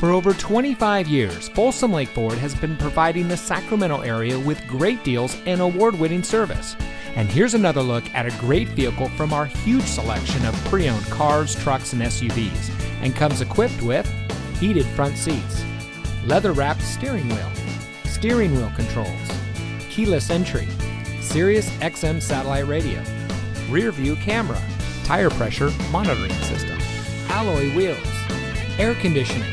For over 25 years, Folsom Lake Ford has been providing the Sacramento area with great deals and award winning service. And here's another look at a great vehicle from our huge selection of pre owned cars, trucks, and SUVs, and comes equipped with heated front seats, leather wrapped steering wheel, steering wheel controls, keyless entry, Sirius XM satellite radio, rear view camera, tire pressure monitoring system, alloy wheels, air conditioning,